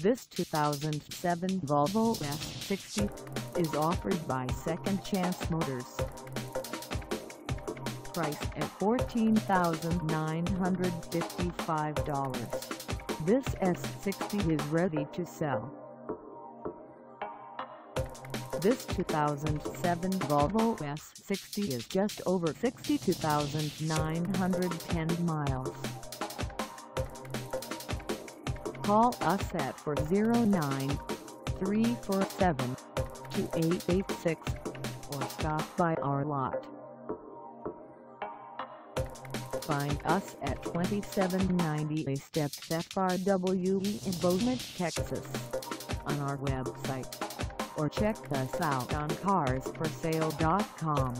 This 2007 Volvo S60 is offered by Second Chance Motors. Price at $14,955. This S60 is ready to sell. This 2007 Volvo S60 is just over 62,910 miles. Call us at 409-347-2886 or stop by our lot. Find us at 2790 Eastex FRWE in Beaumont, Texas on our website or check us out on carsforsale.com.